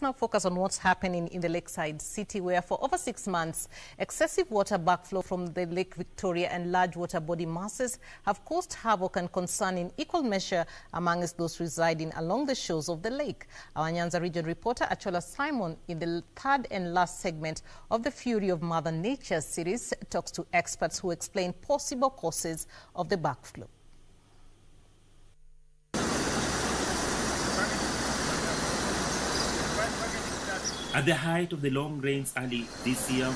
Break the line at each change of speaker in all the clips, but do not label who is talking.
let's now focus on what's happening in the lakeside city where for over six months, excessive water backflow from the Lake Victoria and large water body masses have caused havoc and concern in equal measure amongst those residing along the shores of the lake. Our Nyanza region reporter Achola Simon in the third and last segment of the Fury of Mother Nature series talks to experts who explain possible causes of the backflow.
At the height of the long rains early this year,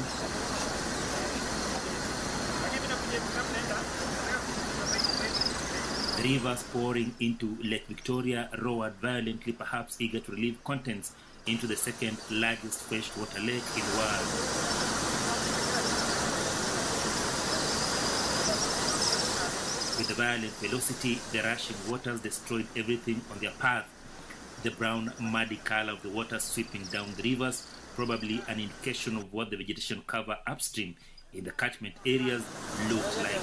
rivers pouring into Lake Victoria roared violently, perhaps eager to relieve contents into the second largest freshwater lake in the world. With the violent velocity, the rushing waters destroyed everything on their path the brown muddy color of the water sweeping down the rivers, probably an indication of what the vegetation cover upstream in the catchment areas looked like.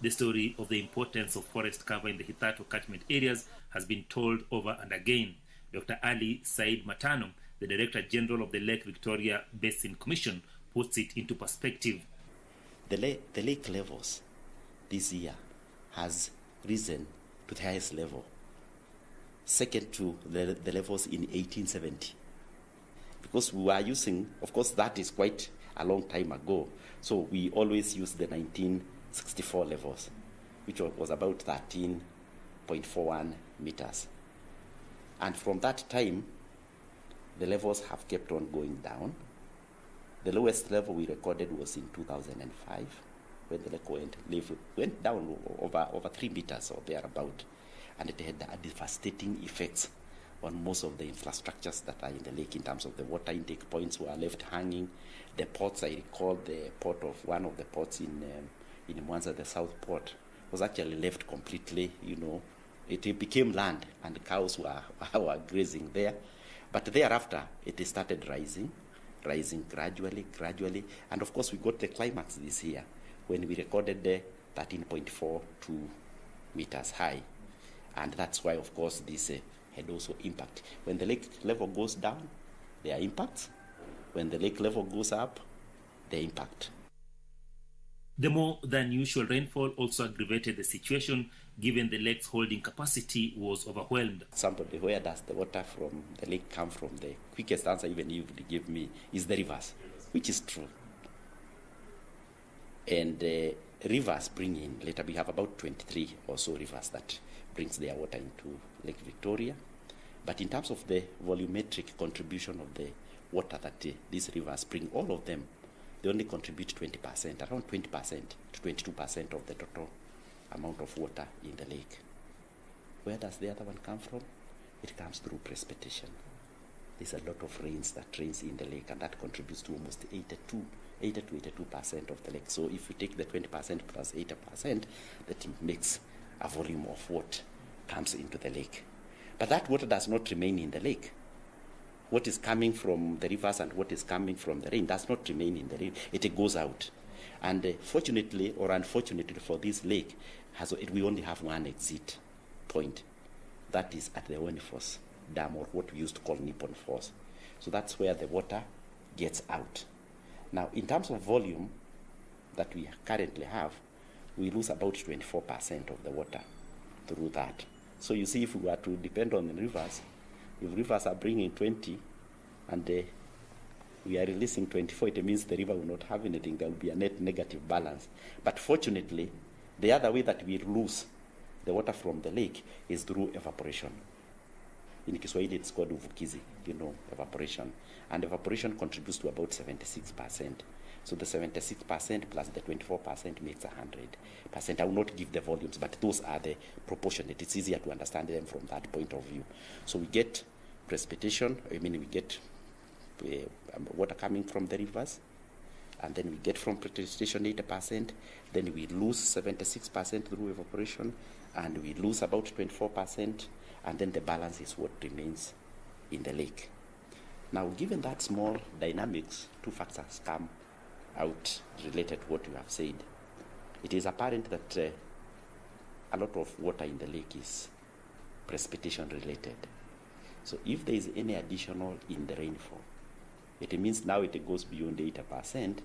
The story of the importance of forest cover in the Hitato catchment areas has been told over and again. Dr. Ali Said Matano, the Director General of the Lake Victoria Basin Commission, puts it into perspective.
The, lake, the lake levels this year has risen to the highest level, second to the, the levels in 1870. Because we were using, of course, that is quite a long time ago, so we always use the 1964 levels, which was about 13.41 meters. And from that time, the levels have kept on going down. The lowest level we recorded was in 2005 when the lake went, went down over, over three meters or thereabout. And it had devastating effects on most of the infrastructures that are in the lake in terms of the water intake points were left hanging. The ports, I recall the port of one of the ports in, um, in Mwanza, the south port, was actually left completely, you know, it became land and cows were, were grazing there. But thereafter, it started rising, rising gradually, gradually. And of course, we got the climax this year when we recorded the 13.42 meters high. And that's why, of course, this uh, had also impact. When the lake level goes down, there are impacts. When the lake level goes up, the impact.
The more than usual rainfall also aggravated the situation given the lake's holding capacity was overwhelmed.
Somebody, where does the water from the lake come from? The quickest answer even you would give me is the rivers, which is true and uh, rivers bring in later we have about 23 or so rivers that brings their water into lake victoria. But in terms of the volumetric contribution of the water that uh, these rivers bring all of them they only contribute 20% around 20% to 22% of the total amount of water in the lake. Where does the other one come from? It comes through precipitation there's a lot of rains that rains in the lake and that contributes to almost 82 80 to 82 percent of the lake. So if you take the 20 percent plus 80 percent, that makes a volume of what comes into the lake. But that water does not remain in the lake. What is coming from the rivers and what is coming from the rain does not remain in the rain. It goes out. And uh, fortunately or unfortunately for this lake, has, it, we only have one exit point. That is at the Owen Falls Dam or what we used to call Ripon Falls. So that's where the water gets out. Now, in terms of volume that we currently have, we lose about 24% of the water through that. So you see, if we were to depend on the rivers, if rivers are bringing 20 and uh, we are releasing 24, it means the river will not have anything. There will be a net negative balance. But fortunately, the other way that we lose the water from the lake is through evaporation. In Kiswahili, it's called uvukizi, you know, evaporation. And evaporation contributes to about 76%. So the 76% plus the 24% makes 100%. I will not give the volumes, but those are the proportionate. It's easier to understand them from that point of view. So we get precipitation, I mean, we get uh, water coming from the rivers, and then we get from precipitation 80%, then we lose 76% through evaporation, and we lose about 24%, and then the balance is what remains in the lake. Now, given that small dynamics, two factors come out related to what you have said. It is apparent that uh, a lot of water in the lake is precipitation related. So if there is any additional in the rainfall, it means now it goes beyond 80%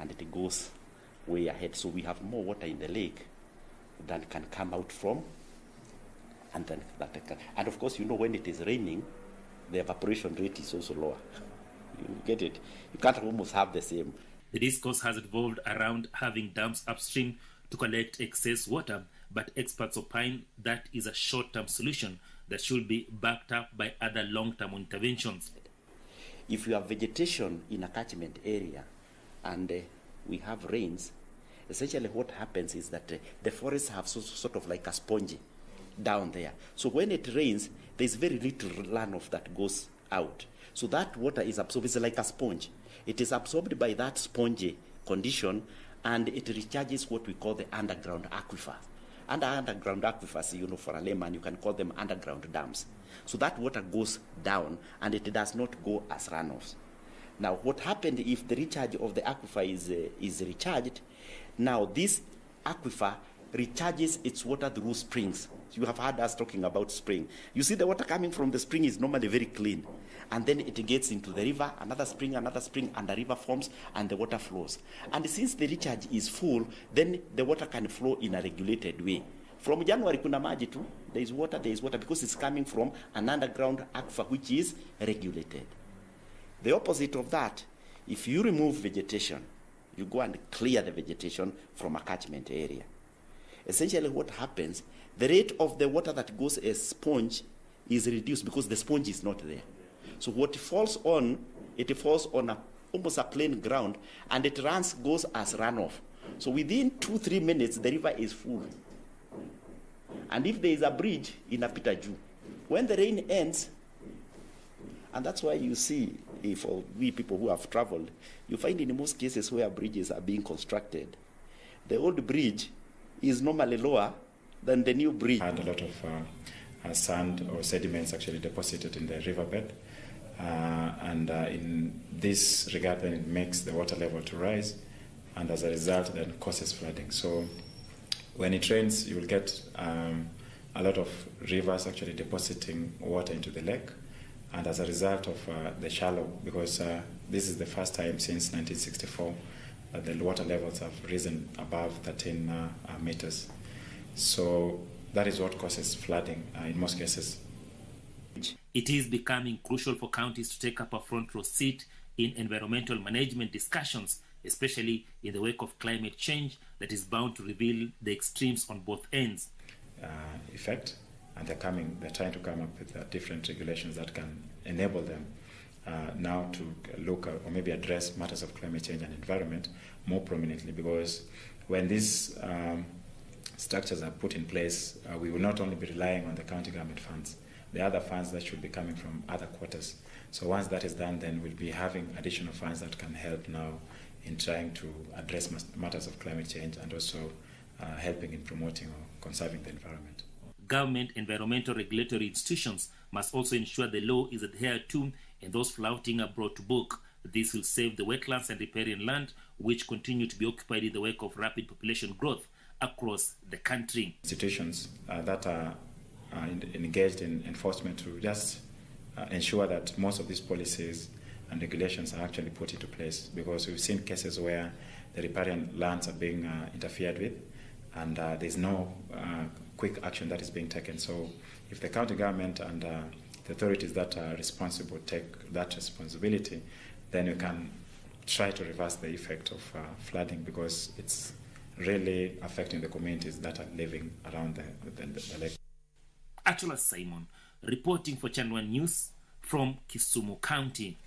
and it goes way ahead. So we have more water in the lake than can come out from, and then that can, and of course you know when it is raining, the evaporation rate is also lower. You get it? You can't almost have the same.
The discourse has revolved around having dams upstream to collect excess water, but experts opine that is a short-term solution that should be backed up by other long-term interventions.
If you have vegetation in a catchment area and uh, we have rains, essentially what happens is that uh, the forests have so, sort of like a sponge down there. So when it rains, there's very little runoff that goes out. So that water is absorbed, it's like a sponge. It is absorbed by that spongy condition and it recharges what we call the underground aquifer. Under underground aquifers, you know, for a layman, you can call them underground dams. So that water goes down and it does not go as runoffs. Now, what happened if the recharge of the aquifer is, uh, is recharged? Now, this aquifer recharges its water through springs. You have heard us talking about spring. You see, the water coming from the spring is normally very clean. And then it gets into the river, another spring, another spring, and the river forms, and the water flows. And since the recharge is full, then the water can flow in a regulated way. From January kuna maji there is water, there is water, because it's coming from an underground aquifer which is regulated. The opposite of that, if you remove vegetation, you go and clear the vegetation from a catchment area. Essentially, what happens, the rate of the water that goes as sponge is reduced because the sponge is not there. So what falls on, it falls on a, almost a plain ground, and it runs, goes as runoff. So within two, three minutes, the river is full. And if there is a bridge in Apitaju, when the rain ends, and that's why you see, if for we people who have traveled, you find in most cases where bridges are being constructed, the old bridge is normally lower than the new bridge.
Had a lot of uh, uh, sand or sediments actually deposited in the riverbed. Uh, and uh, in this regard, then it makes the water level to rise, and as a result, then causes flooding. So, when it rains, you will get um, a lot of rivers actually depositing water into the lake, and as a result of uh, the shallow, because uh, this is the first time since 1964 that the water levels have risen above 13 uh, meters. So that is what causes flooding in most cases.
It is becoming crucial for counties to take up a front row seat in environmental management discussions, especially in the wake of climate change that is bound to reveal the extremes on both ends.
Uh, effect, and they're coming. They're trying to come up with uh, different regulations that can enable them uh, now to look at, or maybe address matters of climate change and environment more prominently. Because when these um, structures are put in place, uh, we will not only be relying on the county government funds the other funds that should be coming from other quarters. So once that is done, then we'll be having additional funds that can help now in trying to address matters of climate change and also uh, helping in promoting or conserving the environment.
Government environmental regulatory institutions must also ensure the law is adhered to and those flouting are brought to book. This will save the wetlands and riparian land which continue to be occupied in the wake of rapid population growth across the country.
Institutions uh, that are engaged in enforcement to just uh, ensure that most of these policies and regulations are actually put into place because we've seen cases where the riparian lands are being uh, interfered with and uh, there's no uh, quick action that is being taken. So if the county government and uh, the authorities that are responsible take that responsibility, then you can try to reverse the effect of uh, flooding because it's really affecting the communities that are living around the, the, the lake.
Achola Simon, reporting for Channel News from Kisumu County.